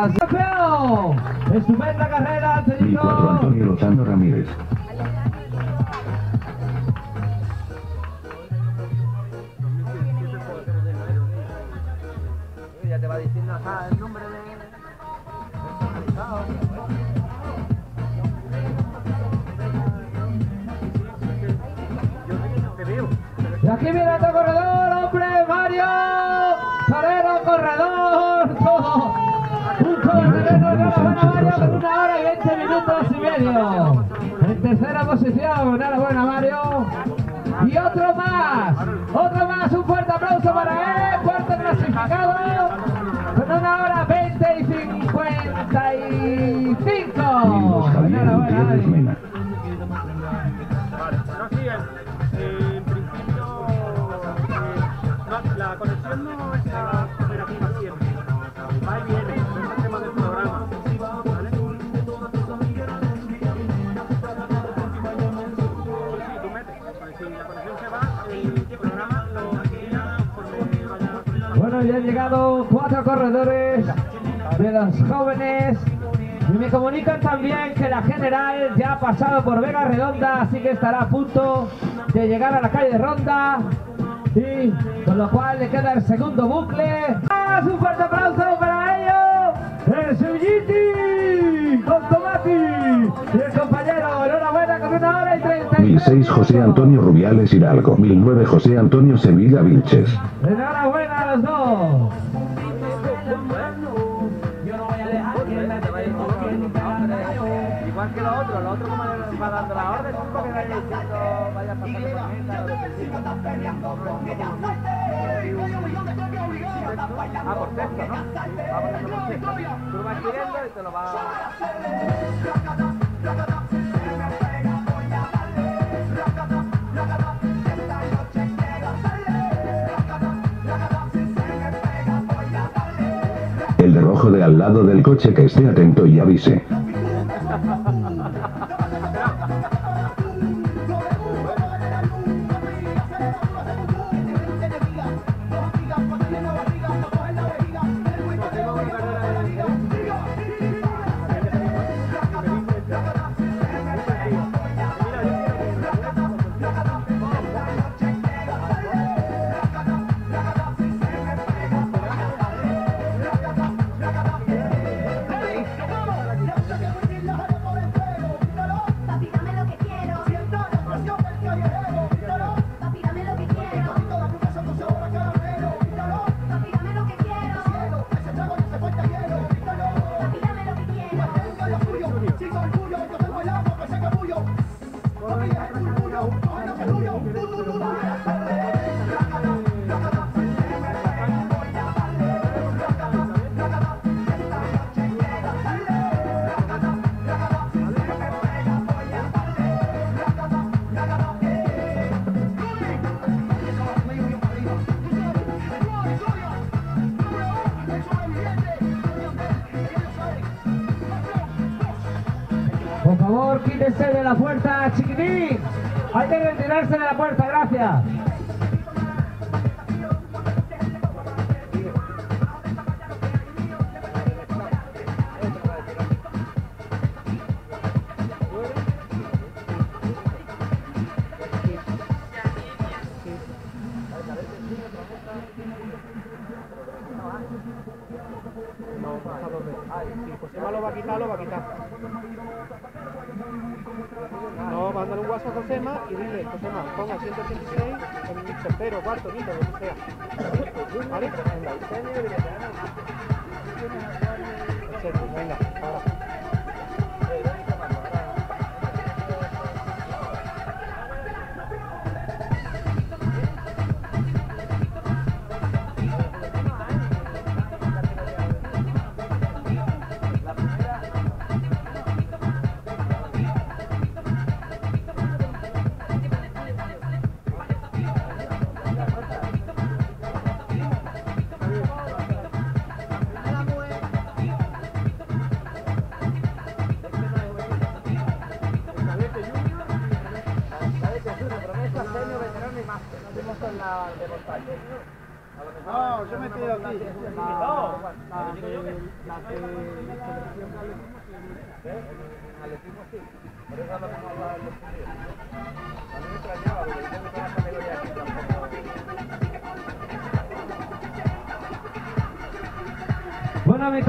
Gracias. ¡Campeón! Estupenda carrera, señor. Antonio Lozano Ramírez. Ya te va diciendo acá el nombre de... Y aquí viene otro corredor, En tercera posición, enhorabuena Mario. Y otro más, otro más, un fuerte aplauso para él, cuarto clasificado, con una hora 20 y 55. Carlos Javier Enhorabuena, Mario. Bueno, ya han llegado cuatro corredores de los jóvenes y me comunican también que la general ya ha pasado por Vega Redonda, así que estará a punto de llegar a la calle de Ronda y con lo cual le queda el segundo bucle. ¡Ah, ¡Un fuerte aplauso para ellos! ¡El Sevilliti con Tomati y el compañero, enhorabuena con una hora y treinta y 1006 José Antonio Rubiales Hidalgo. 1009 José Antonio Sevilla Vilches. Enhorabuena a los. Igual que lo otro, lo otro como va dando la orden, vaya diciendo, vaya sea. Ah, por ¿no? Va texto. Tú vas y te lo va... El de rojo de al lado del coche que esté atento y avise. Que retirarse de la puerta, gracias. No, ¿hasta dónde? Si Josema lo va a quitar, lo va a quitar. No, mándale un WhatsApp a Josema y dile, Josema, ponga 186 en mi tercero, cuarto, quinto, lo que sea. ¿Vale? Venga, ahora.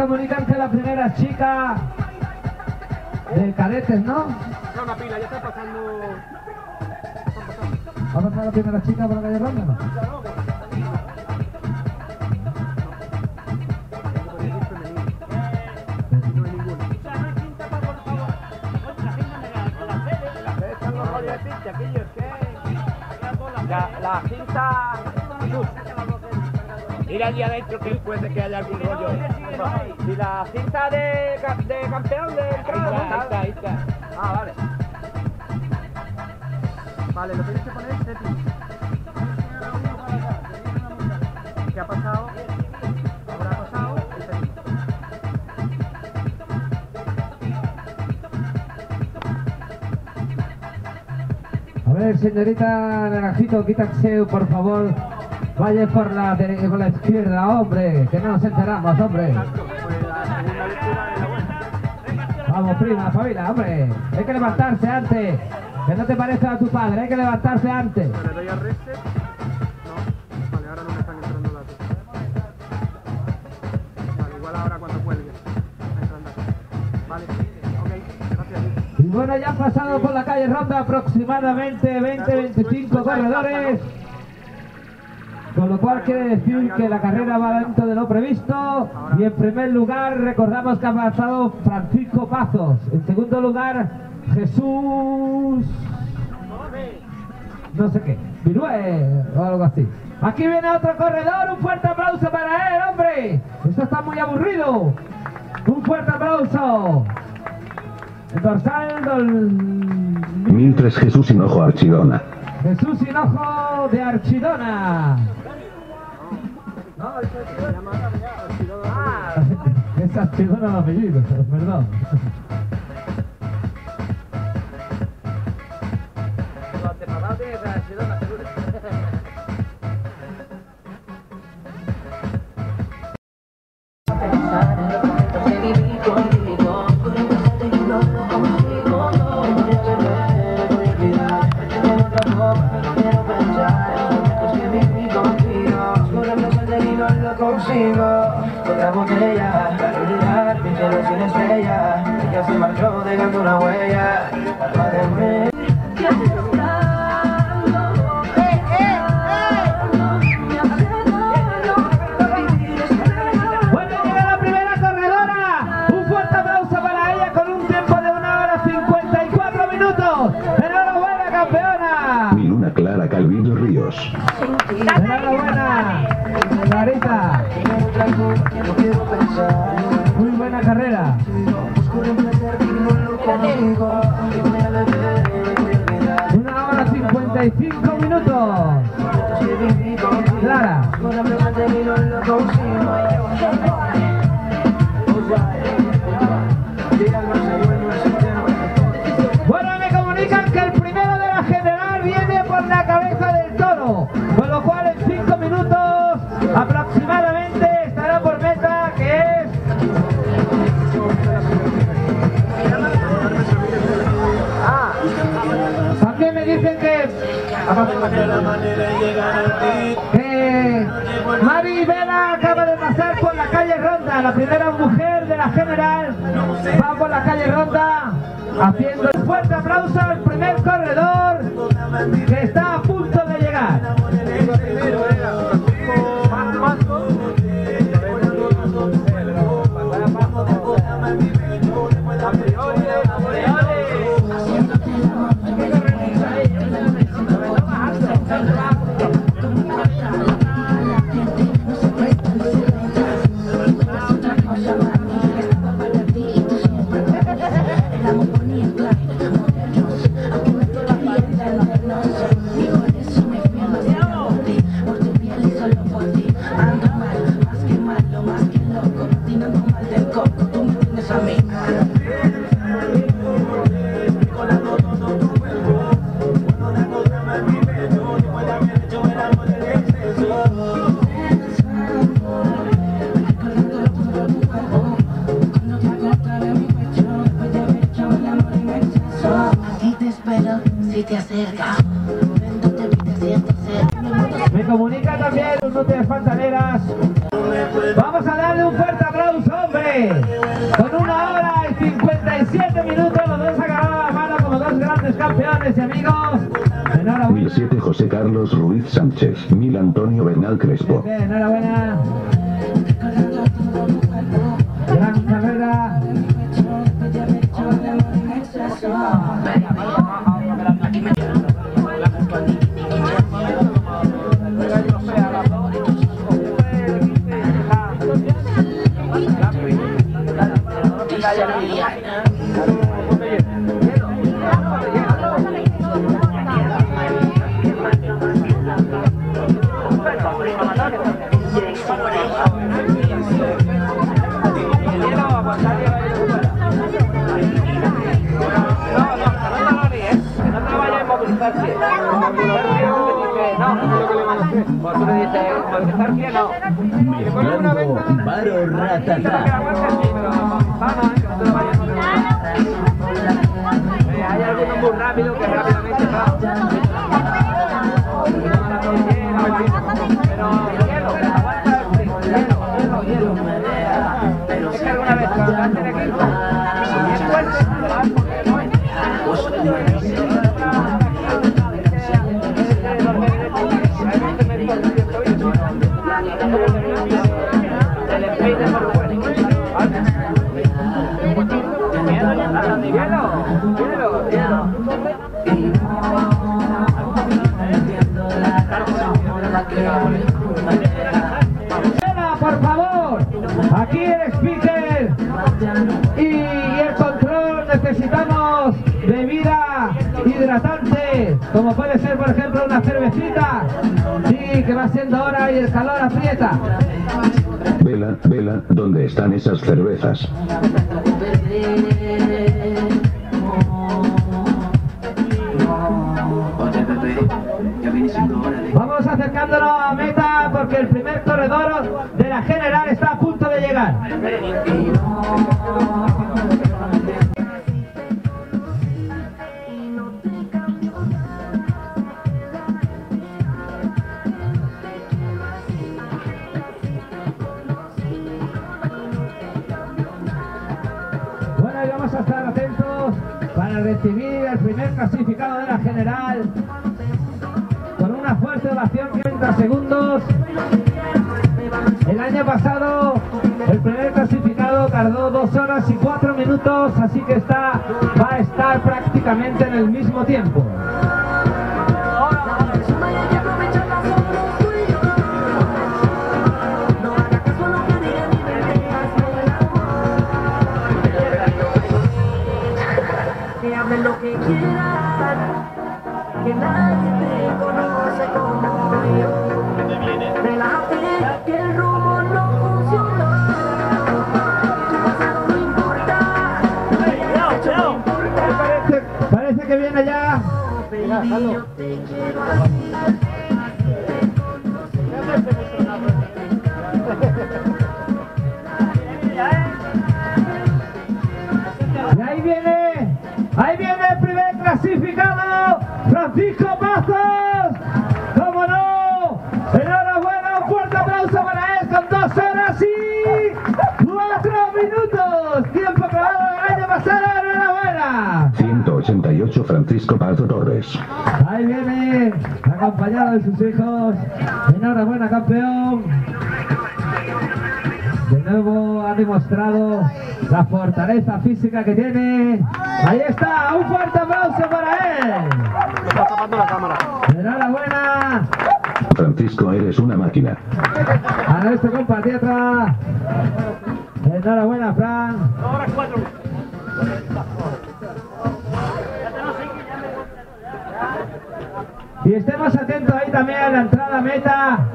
Que la primera chica de cadetes, ¿no? Una pila, ya está pasando. ¿Va a pasar la primera chica por la calle Ronda, no? La, la cinta. Mira allí adentro que puede que haya algún rollo. Y la cinta de, ca- de campeón de entrada. Ahí está, ahí está. Ah, vale. Vale, lo tienes que poner setting. ¿Qué ha pasado? Ahora ha pasado el. A ver, señorita Naranjito, quítanse, por favor. Vaya por la, por la izquierda, hombre, que no nos enteramos, hombre. Vamos, prima, familia, hombre. Hay que levantarse antes. Que no te parezca a tu padre, hay que levantarse antes. Y bueno, ya han pasado por la calle Ronda aproximadamente 20-25 corredores. Lo cual quiere decir que la carrera va dentro de lo previsto. Y en primer lugar, recordamos que ha pasado Francisco Pazos. En segundo lugar, Jesús. No sé qué, Virué o algo así. Aquí viene otro corredor. Un fuerte aplauso para él, hombre. Esto está muy aburrido. Un fuerte aplauso. El dorsal del 1003 Jesús Hinojo Archidona. Jesús Hinojo de Archidona. Es Archidona el apellido, perdón. Beber y voy a olvidar 1 hora 55 minutos. Clara. Que Mari Vela acaba de pasar por la calle Ronda, la primera mujer de la general. Va por la calle Ronda haciendo un fuerte aplauso al primer corredor Estamos poniendo Mezclando Varo Ratatá. Como puede ser por ejemplo una cervecita. Sí, que va siendo hora y el calor aprieta. Vela, vela, ¿dónde están esas cervezas? Vamos acercándonos a meta porque el primer corredor de la general está a punto de llegar. Clasificado de la general con una fuerte ovación que 30 segundos. El año pasado el primer clasificado tardó dos horas y cuatro minutos, así que está, va a estar prácticamente en el mismo tiempo. Así. Y ahí viene, ahí viene el primer clasificado, Francisco Pazos. 188 Francisco Pazo Torres. Ahí viene, acompañado de sus hijos. Enhorabuena, campeón. De nuevo ha demostrado la fortaleza física que tiene. Ahí está, un fuerte aplauso para él. Está tapando la cámara. Enhorabuena Francisco, eres una máquina. a nuestro compatriota. Enhorabuena, Fran. Ahora cuatro. Y estemos atentos ahí también a la entrada meta,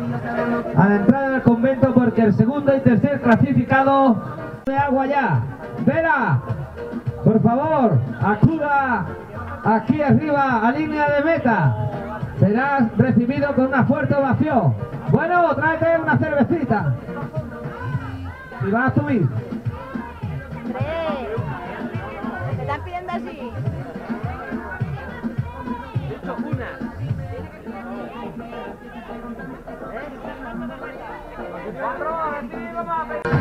a la entrada del convento, porque el segundo y tercer clasificado de agua ya. Vera, por favor, acuda aquí arriba a línea de meta. Serás recibido con una fuerte ovación. Bueno, tráete una cervecita. Y vas a subir. Te están pidiendo así.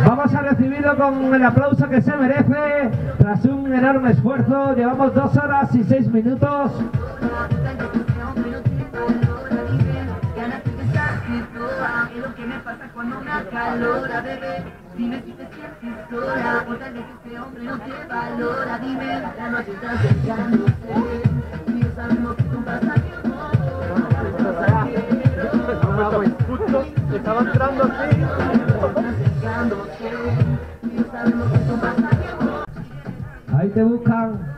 Vamos a recibirlo con el aplauso que se merece tras un enorme esfuerzo. Llevamos dos horas y seis minutos. a Estaba entrando así. Ahí te buscan.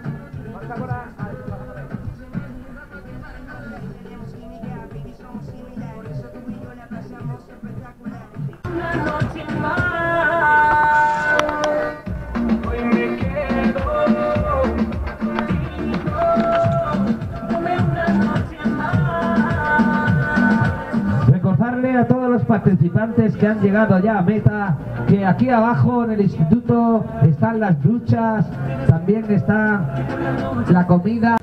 Participantes que han llegado ya a meta que aquí abajo en el instituto están las duchas, también está la comida.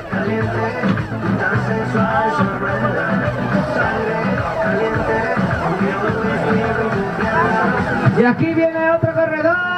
Y aquí viene otro corredor.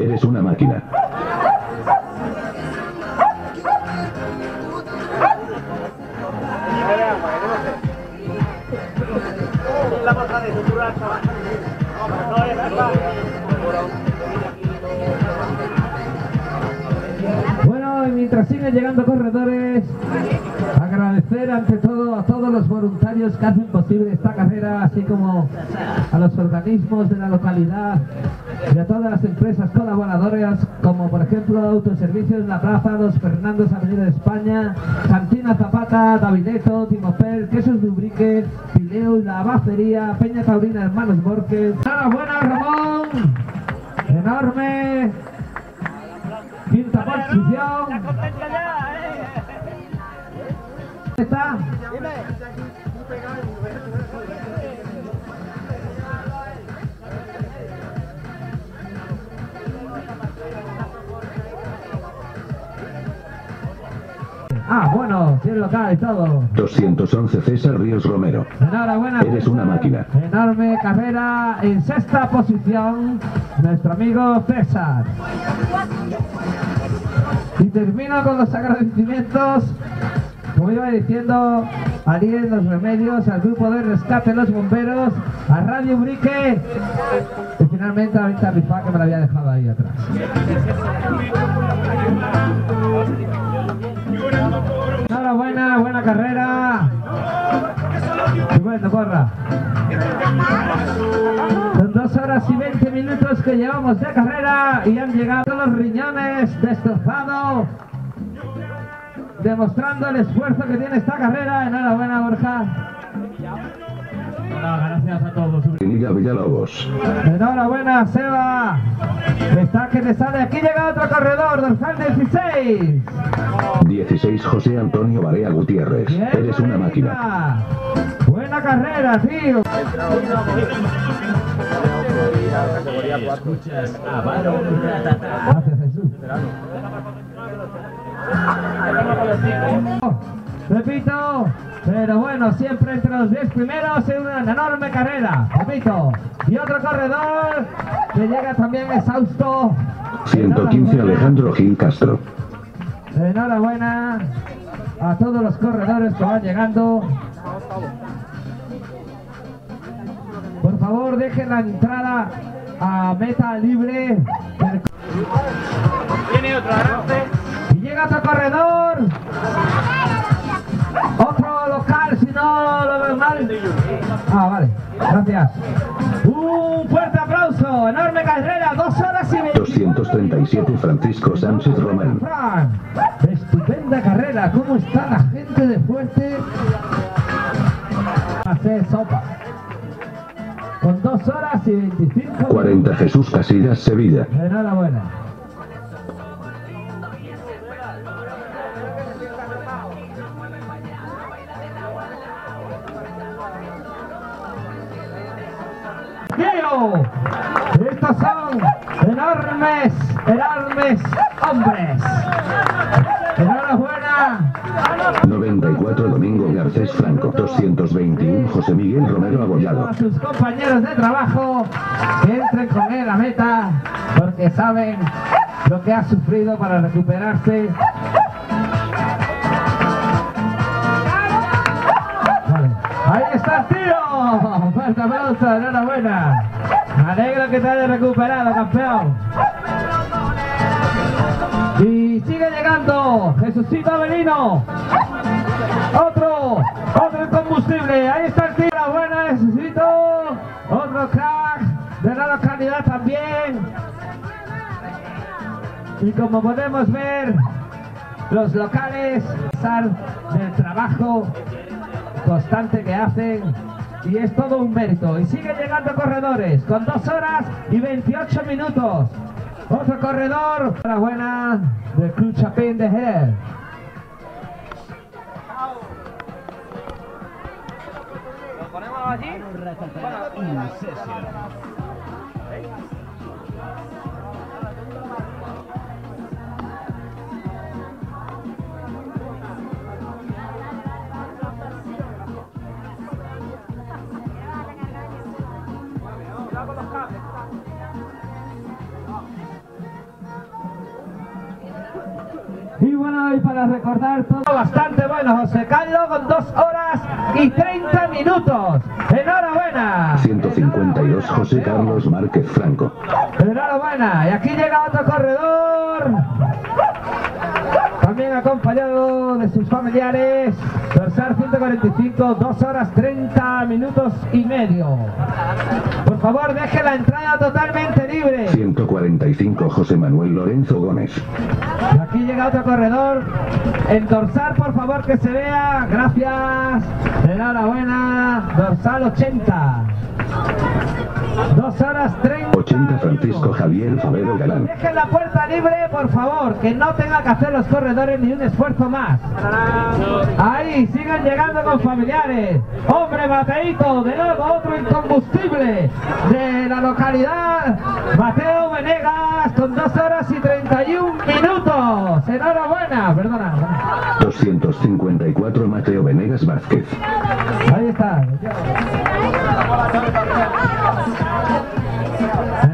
Eres una máquina. A los organismos de la localidad y a todas las empresas colaboradoras, como por ejemplo Autoservicios La Plaza, Los Fernandos Avenida de España, Cantina Zapata, Davideto, Timopel, Quesos Lubrique, Pileu, La Bacería, Peña Taurina Hermanos Borges. ¡Enhorabuena, Ramón! ¡Enorme! Quinta posición. Está. Ah, bueno, tiene local y todo. 211 César Ríos Romero. Enhorabuena. Eres una máquina. Enorme carrera en sexta posición, nuestro amigo César. Y termino con los agradecimientos, como iba diciendo, a Ariel Los Remedios, al grupo de rescate Los Bomberos, a Radio Brique y finalmente a Vista Rifá que me la había dejado ahí atrás. Enhorabuena, buena carrera. Y bueno, corra. Son dos horas y 20 minutos que llevamos de carrera y han llegado los riñones destrozados, demostrando el esfuerzo que tiene esta carrera. Enhorabuena, Borja. gracias a todos. Liga Villalobos. Enhorabuena, Seba. Está que te sale. Aquí llega otro corredor, dorsal 16. 16 José Antonio Barea Gutiérrez. Eres una máquina. Buena carrera, tío. Escuchas a Ratatá. Repito, pero bueno, siempre entre los 10 primeros en una enorme carrera. Repito. Y otro corredor que llega también exhausto. 115 Enhorabuena. Alejandro Gil Castro. Enhorabuena a todos los corredores que van llegando. Por favor, dejen la entrada a meta libre. Viene otro arance. Y llega otro corredor. Otro local, si no lo veo mal. Ah, vale. Gracias. Un fuerte aplauso. Enorme carrera. Dos horas y media. 237 Francisco Sánchez Román. Estupenda carrera. ¿Cómo está la gente de fuerte? Hacer sopa. Con dos horas y 25 40 Jesús Casillas Sevilla. Enhorabuena. Estos son enormes, enormes hombres. Enhorabuena. 94 Domingo Garcés Franco. 221 José Miguel Romero Abollado. a sus compañeros de trabajo que entren con él a meta porque saben lo que ha sufrido para recuperarse. Vale. Ahí está el tiro. Fuerte aplauso, enhorabuena. Me alegro que te hayas recuperado, campeón. Y sigue llegando Jesucito Avelino. Otro, otro en combustible. Ahí está el tiro. Buena, Jesucito. Otro crack de la localidad también. Y como podemos ver, los locales, pesar del trabajo constante que hacen, y es todo un mérito. Y siguen llegando corredores con 2 horas y 28 minutos. Otro corredor, enhorabuena del Club Chapín de Jerez. Lo ponemos allí. Para recordar todo bastante bueno, José Carlos con 2 horas y 30 minutos. Enhorabuena. 152 José Carlos Márquez Franco. Enhorabuena. Y aquí llega otro corredor. También acompañado de sus familiares. Dorsal 145, 2 horas 30 minutos y medio. Por favor, deje la entrada totalmente libre. 145 José Manuel Lorenzo Gómez. Y aquí llega otro corredor. El dorsal, por favor, que se vea. Gracias. Enhorabuena. Dorsal 80. 2 horas 30. 80 Francisco Javier Favero Galán. Dejen la puerta libre, por favor, que no tenga que hacer los corredores ni un esfuerzo más. Ahí, sigan llegando con familiares. Hombre, Mateito, de nuevo otro incombustible de la localidad. Mateo Venegas con 2 horas y 31 minutos. Enhorabuena, perdona. 254 Mateo Venegas Vázquez. Ahí está.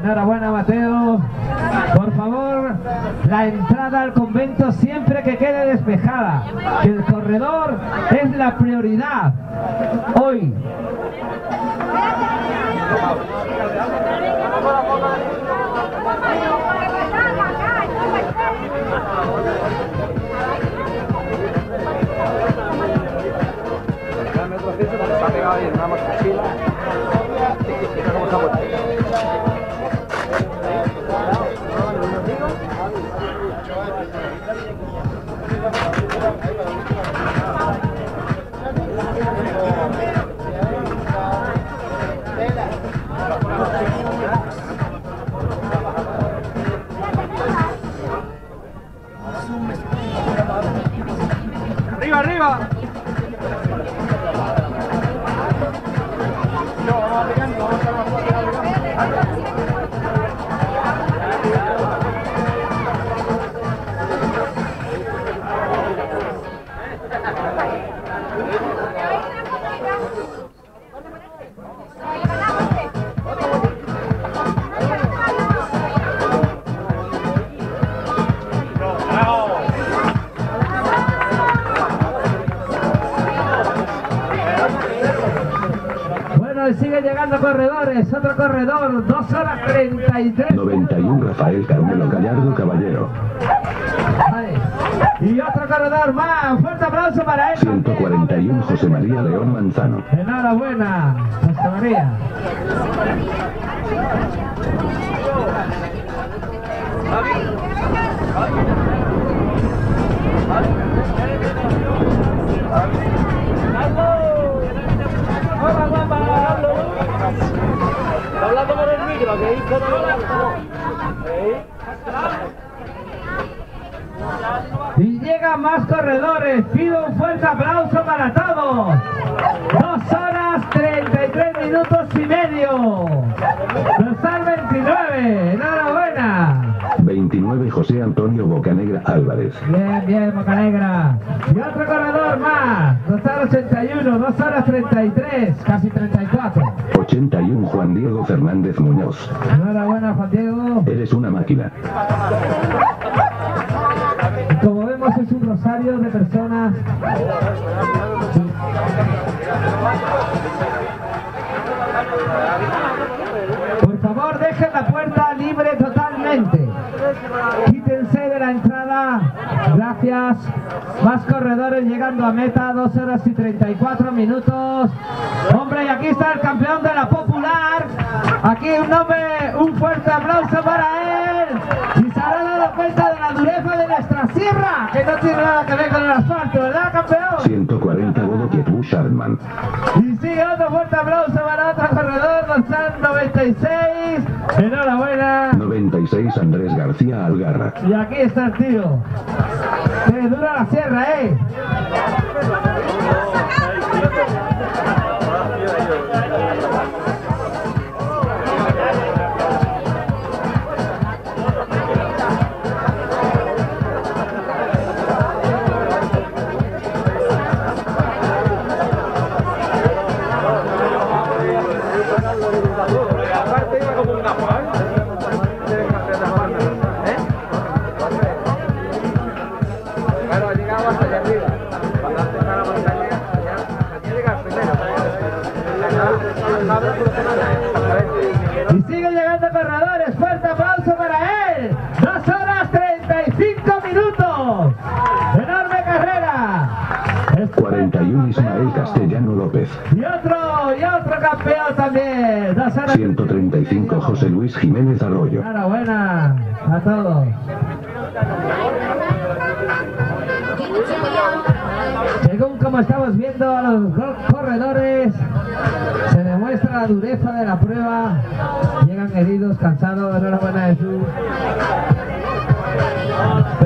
Enhorabuena, Mateo. Por favor, la entrada al convento siempre que quede despejada. El corredor es la prioridad. Hoy. Corredores. Otro corredor, 2 horas 33. 91 Rafael Carmelo Gallardo Caballero. Vale. Y otro corredor más. Fuerte aplauso para él. 141 José María León Manzano. Enhorabuena, José María. Hablando por el micro, que hizo Y llegan más corredores. Pido un fuerte aplauso para todos. Dos horas 33 minutos y medio. Dorsal 29. Enhorabuena. 29 José Antonio Bocanegra Álvarez. Bien, bien, Boca Negra. Y otro corredor más. Dorsal 81. Dos horas 33. Casi 34. 81 Juan Diego Fernández Muñoz. Enhorabuena, Juan Diego. Eres una máquina. Como vemos es un rosario de personas. Por favor, dejen la puerta libre totalmente. Quítense de la entrada. Gracias. Más corredores llegando a meta, 2 horas y 34 minutos. Hombre, y aquí está el campeón de la popular. Aquí un nombre, un fuerte aplauso para él. Y se habrá dado cuenta de la dureza sierra, que no tiene nada que ver con el asfalto, ¿verdad, campeón? 140 Bodo Kietu Sharman. Y sigue otro fuerte aplauso para otro corredor, dorsal 96. Enhorabuena. 96 Andrés García Algarra. Y aquí está el tío. Que dura la sierra, ¿eh? Y sigue llegando corredores. Fuerte aplauso para él. Dos horas 35 minutos. Enorme carrera. 41 Ismael Castellano López. Y otro, y otro campeón también. Dos horas. 135 José Luis Jiménez Arroyo. Enhorabuena a todos. Como estamos viendo a los corredores, se demuestra la dureza de la prueba. Llegan heridos, cansados, enhorabuena Jesús.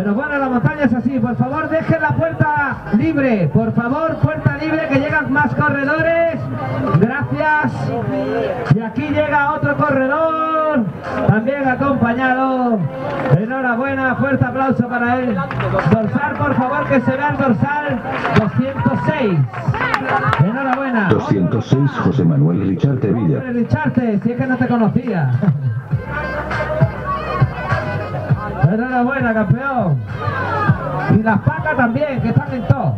Pero bueno, la montaña es así. Por favor, dejen la puerta libre. Por favor, puerta libre, que llegan más corredores. Gracias. Y aquí llega otro corredor, también acompañado. Enhorabuena, fuerte aplauso para él. Dorsal, por favor, que se vea el dorsal 206. Enhorabuena. 206 José Manuel Richard Tevilla. Hombre, Richarte, si es que no te conocía. Enhorabuena, campeón. Y las pacas también, que están en todo.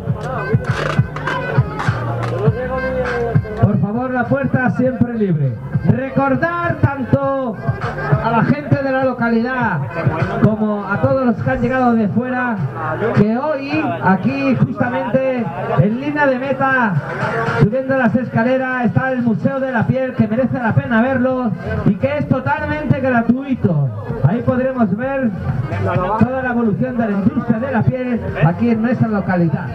Por favor, la puerta siempre libre. Recordar tanto a la gente de la localidad como a todos los que han llegado de fuera que hoy, aquí justamente en línea de meta, subiendo las escaleras, está el Museo de la Piel, que merece la pena verlo y que es totalmente gratuito. Ahí podremos ver toda la evolución de la industria de la piel aquí en nuestra localidad.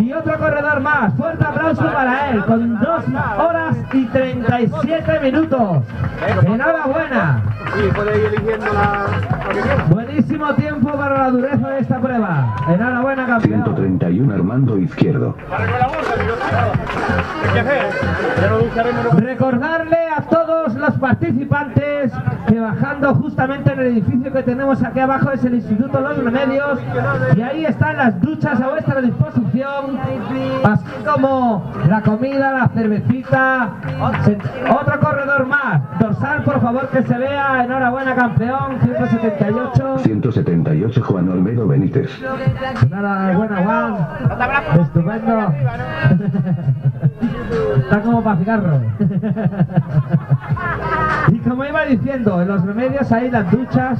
Y otro corredor más, fuerte aplauso para él, con 2 horas y 37 minutos. Enhorabuena. Buenísimo tiempo para la dureza de esta prueba. Enhorabuena, campeón. 131 Armando Izquierdo. Usaremos. Recordarle a todos los participantes que bajando justamente en el edificio que tenemos aquí abajo es el Instituto Los Remedios y ahí están las duchas a vuestra disposición, así como la comida, la cervecita, otro corredor más, dorsal por favor que se vea, enhorabuena campeón, 178. 178 Juan Olmedo Benítez. Enhorabuena Juan, estupendo. Está como para cigarro. y como iba diciendo, en los remedios hay las duchas.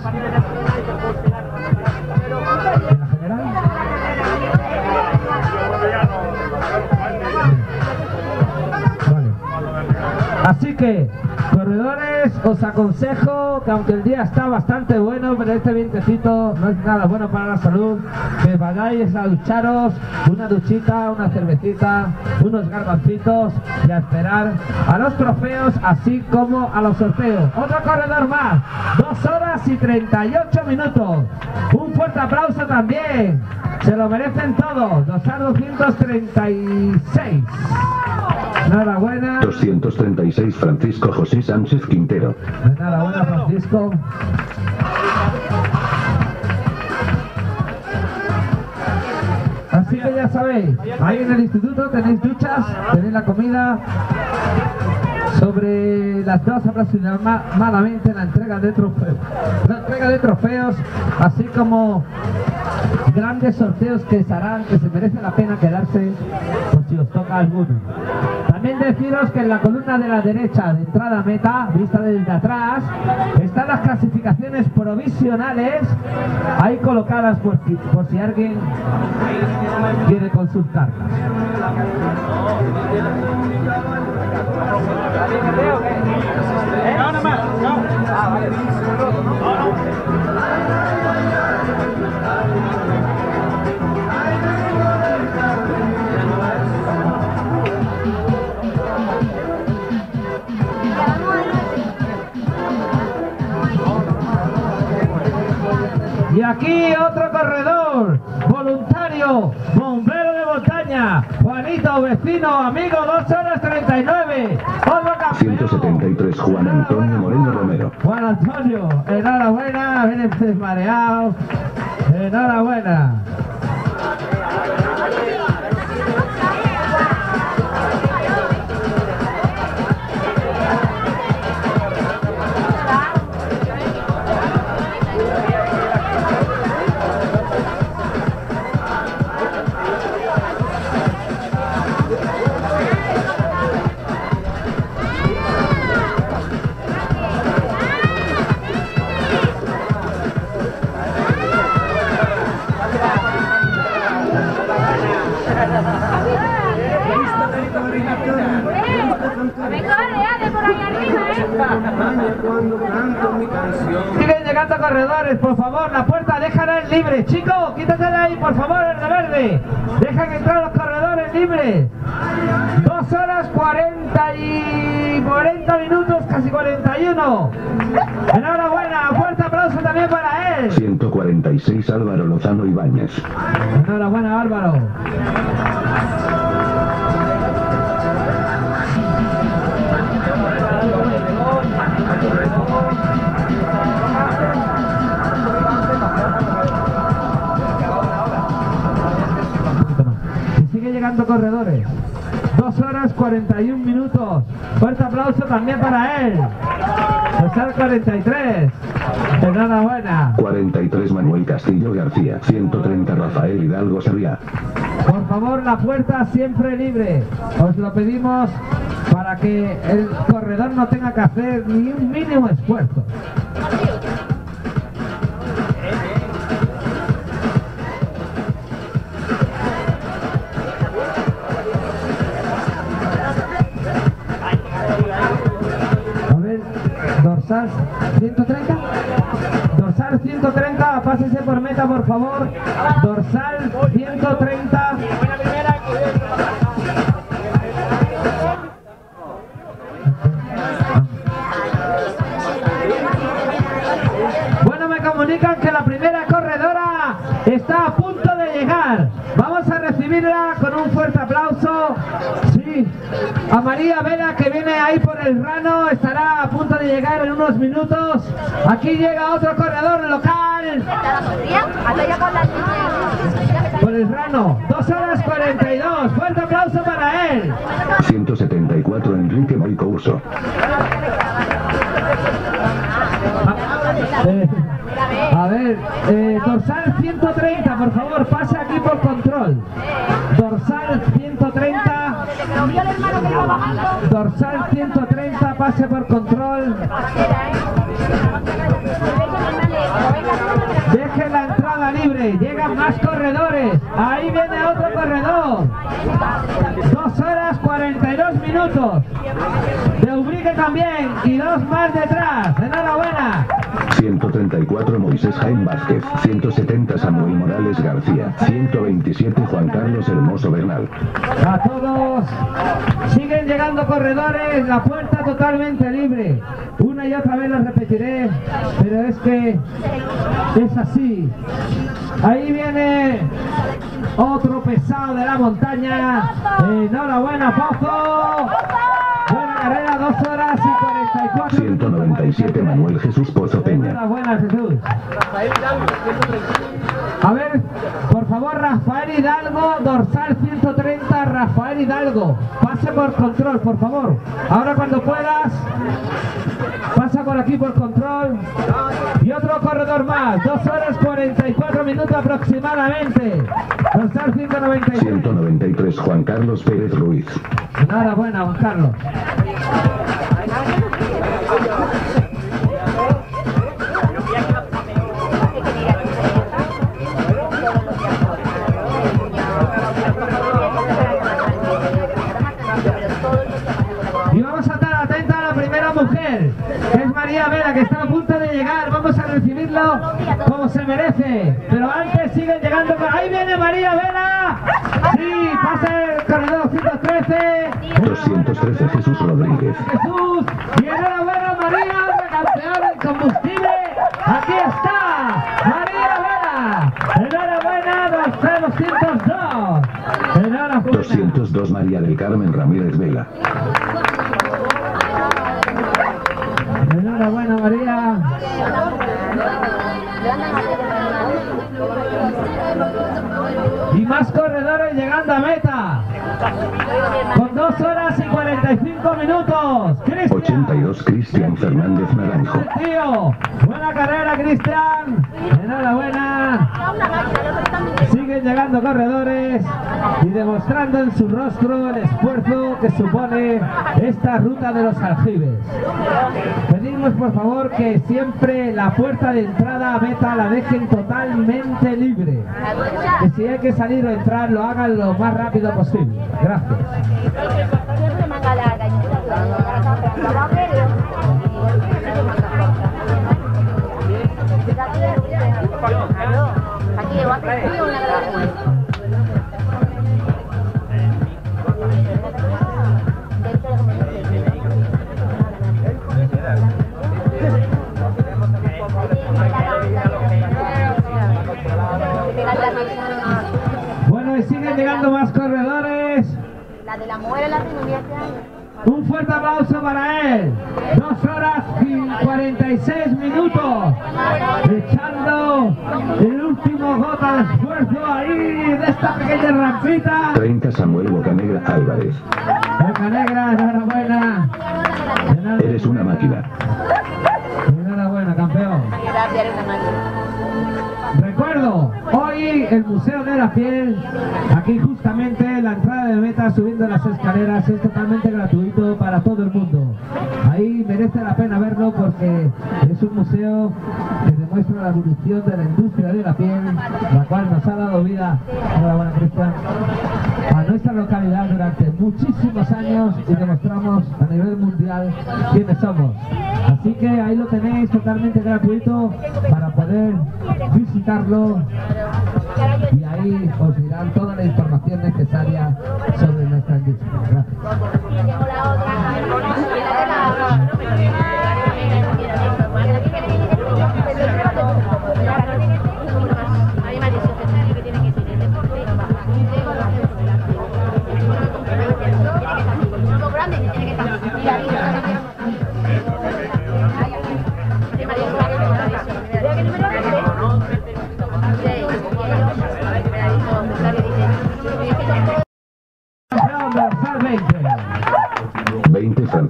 Así que, corredores, os aconsejo que aunque el día está bastante bueno, pero este vientecito no es nada bueno para la salud, que vayáis a ducharos, una duchita, una cervecita, unos garbancitos y a esperar a los trofeos, así como a los sorteos. Otro corredor más, 2 horas y 38 minutos. Fuerte aplauso también. Se lo merecen todos. Dosar 236. Enhorabuena. 236 Francisco José Sánchez Quintero. Enhorabuena, Francisco. Así que ya sabéis, ahí en el instituto tenéis duchas, tenéis la comida. Sobre las dos aproximadamente la entrega de trofeos, la entrega de trofeos, así como grandes sorteos que se harán, que se merece la pena quedarse por si os toca alguno. También deciros que en la columna de la derecha de entrada meta, vista desde atrás, están las clasificaciones provisionales ahí colocadas por si, alguien quiere consultarlas. No, más, no. Ah, vale. Aquí otro corredor, voluntario, bombero de montaña, Juanito, vecino, amigo, 2 horas 39. Otro campeón. 173 Juan Antonio Moreno Romero. Juan Antonio, enhorabuena, viene desmareado. Enhorabuena. Siguen llegando corredores, por favor, la puerta déjala libre. Chico, quítate de ahí, por favor, el de verde. Dejan entrar los corredores libres. Dos horas 40 y 40 minutos, casi 41. Enhorabuena, fuerte aplauso también para él. 146 Álvaro Lozano Ibáñez. Enhorabuena, Álvaro. Llegando corredores. Dos horas 41 minutos. Fuerte aplauso también para él. César 43. Enhorabuena. 43 Manuel Castillo García. 130 Rafael Hidalgo Sarriá. Por favor, la puerta siempre libre. Os lo pedimos para que el corredor no tenga que hacer ni un mínimo esfuerzo. Dorsal 130. Dorsal 130, pásese por meta, por favor. Dorsal 130. Bueno, me comunican que la primera corredora está a punto de llegar. Vamos a recibirla con un fuerte aplauso. A María Vela que viene ahí por el rano, estará a punto de llegar en unos minutos. Aquí llega otro corredor local por el rano. 2 horas 42. Fuerte aplauso para él. 174 Enrique Moico Urso. Eh, a ver, eh, dorsal 130, por favor, pase aquí por control. Dorsal 130. ¿Lo vio el hermano que iba bajando? Dorsal 130, pase por control. Deje la entrada libre, llegan más corredores. Ahí viene otro corredor. Dos horas 42 minutos. De Ubrique también y dos más detrás. Enhorabuena. 134 Moisés Jaime Vázquez, 170 Samuel Morales García, 127 Juan Carlos Hermoso Bernal. A todos. Siguen llegando corredores, la puerta totalmente libre. Una y otra vez lo repetiré, pero es que es así. Ahí viene otro pesado de la montaña. Enhorabuena, Pozo. Buena carrera, 2 horas y 44 197 Manuel Jesús Pozo Peña. Enhorabuena, Jesús. A ver, por favor, Rafael Hidalgo, dorsal 130, Rafael Hidalgo. Pase por control, por favor. Ahora cuando puedas, pasa por aquí por control. Y otro corredor más, 2 horas 44 minutos aproximadamente. Dorsal 193. 193 Juan Carlos Pérez Ruiz. Enhorabuena, Juan Carlos. Es María Vela, que está a punto de llegar. Vamos a recibirlo como se merece. Pero antes siguen llegando. ¡Ahí viene María Vela! Sí, pasa el corredor 113. 213 Jesús Rodríguez. Jesús. Y enhorabuena María, campeón en combustible. Aquí está, María Vela. Enhorabuena, 202. Enhorabuena. 202 María del Carmen Ramírez Vela. Enhorabuena María. Y más corredores llegando a meta. Con 2 horas y 45 minutos. Cristian. 82 Cristian Fernández Naranjo. Tío, buena carrera Cristian. Enhorabuena. Siguen llegando corredores y demostrando en su rostro el esfuerzo que supone esta ruta de los aljibes. Pedimos por favor que siempre la puerta de entrada a meta la dejen totalmente libre. Que si hay que salir o entrar lo hagan lo más rápido posible. Gracias. Bueno, y siguen llegando más corredores. La de la mujer la tengo este. Un fuerte aplauso para él. Dos horas y 46 minutos. Echando el último gota de esfuerzo ahí de esta pequeña rampita. 30 Samuel Bocanegra Álvarez. Boca Negra, enhorabuena. Eres una máquina. Enhorabuena, campeón. Gracias, eres una máquina. Recuerdo, hoy el Museo de la Piel, aquí justamente la entrada de meta subiendo las escaleras es totalmente gratuito para todo el mundo. Ahí merece la pena verlo porque es un museo que demuestra la evolución de la industria de la piel, la cual nos ha dado vida, Cristian, a nuestra localidad durante muchísimos años y demostramos a nivel mundial quiénes somos. Así que ahí lo tenéis totalmente gratuito para poder y ahí os dirán toda la información necesaria sobre nuestra industria. Gracias.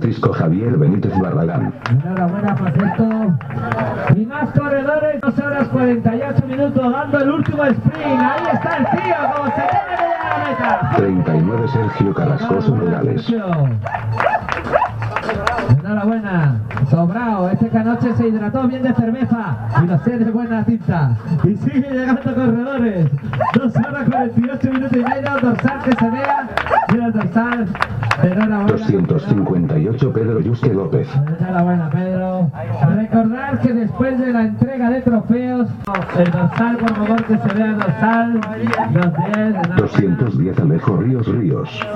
Francisco Javier Benítez Barragán. Enhorabuena, Francisco. Y más corredores, 2 horas 48 minutos, dando el último sprint. Ahí está el tío, como se tiene que llegar a meta. 39 Sergio Carrascoso Morales. Este canoche se hidrató bien de cerveza y lo sé de buena tinta. Y sigue llegando corredores. 2 horas 48 minutos y medio. Dorsal que se vea. Mira el dorsal. Enhorabuena. 258 Pedro Yuste López. Enhorabuena, Pedro. Recordar que después de la entrega de trofeos, el dorsal, por favor, que se vea el dorsal. Los 10. 210 Alejo Ríos Ríos.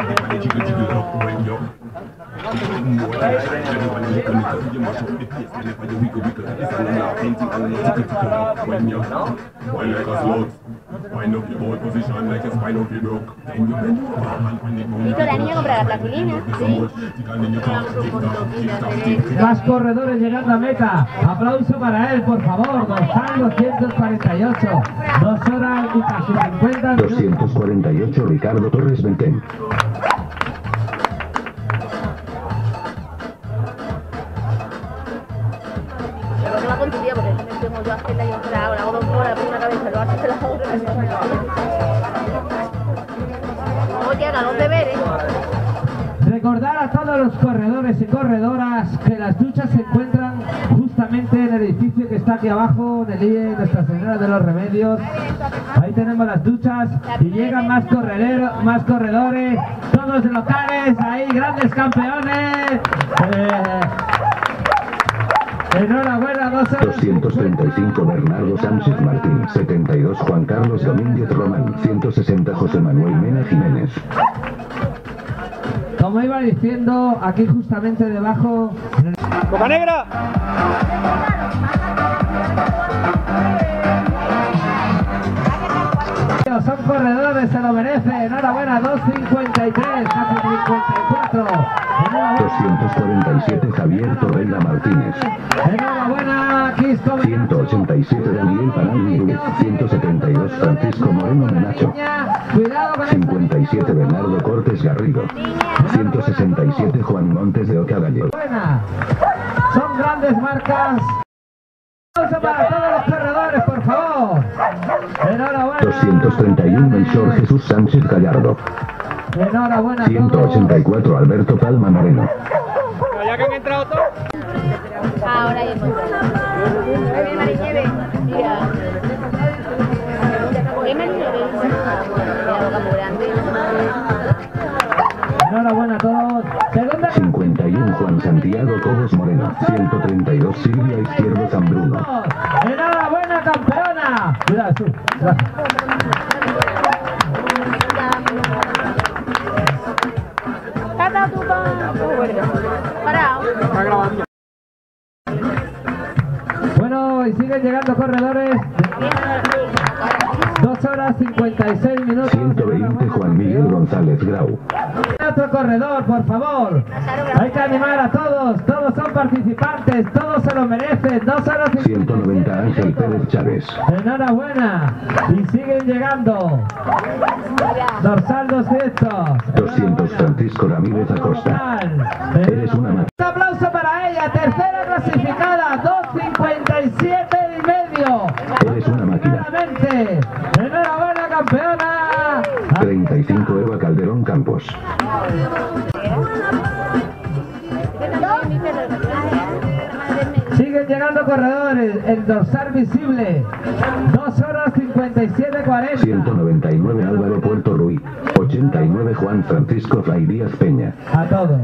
Listo, la niña compra la plastilina. Sí. Más corredores llegando a meta. Aplauso para él, por favor. Dorsal 248. Dos horas y casi 50 minutos. 248 Ricardo Torres Bentén. Porque me tengo yo hacerla hora, hago por una cabeza, lo hace la otra. Oye, los deberes. Recordar a todos los corredores y corredoras que las duchas se encuentran justamente en el edificio que está aquí abajo, en el IE Nuestra Señora de los Remedios. Ahí tenemos las duchas y llegan más corredores, más corredores, todos locales, ahí grandes campeones. Eh, enhorabuena, dos horas 235 Bernardo Sánchez Martín. 72 Juan Carlos Domínguez Román. 160 José Manuel Mena Jiménez. Como iba diciendo, aquí justamente debajo, ¡Boca Negra! son corredores, se lo merece. Enhorabuena, 2.53, casi 54. Enhorabuena, 247 Javier Torreira Martínez. enhorabuena Quisco. 187 Daniel Ruiz. 172 Francisco Moreno Menacho. Cuidado con el 57 Bernardo Cortes Garrido. 167 Juan Montes de Oca Gallego. Son grandes marcas. Para todos los corredores, por favor. Enhorabuena. 231 Melchor Jesús Sánchez Gallardo. Enhorabuena a todos. 184 Alberto Palma Moreno. Ya que han entrado todos. Ahora ya. Enhorabuena a todos. Segunda 51 Juan Santiago Cobos Moreno. 132 Silvia Izquierdo Zambruno. Enhorabuena, campeona. Sí. Gracias. Bueno, y siguen llegando corredores. Dos horas 56 minutos. 120 Juan Miguel González Grau. Otro corredor, por favor. Hay que animar a todos. Todos son participantes. Todos se lo merecen. Dos horas 190 Ángel Pérez Chávez. Enhorabuena. Y siguen llegando. Dorsal 200. 200 Francisco Ramírez Acosta. Eres una. Un aplauso para ella. Tercera clasificada. 2.57 y medio. Eres una máquina. Claramente. Enhorabuena, campeona. 35 Eva Siguen llegando corredores. El dorsal visible. 2 horas 57 40. 199 Álvaro Puerto Ruiz. 89 Juan Francisco Fray Díaz Peña. A todos.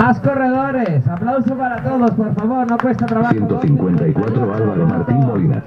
Más corredores. Aplauso para todos, por favor. No cuesta trabajo. 154 Álvaro Martín Molina.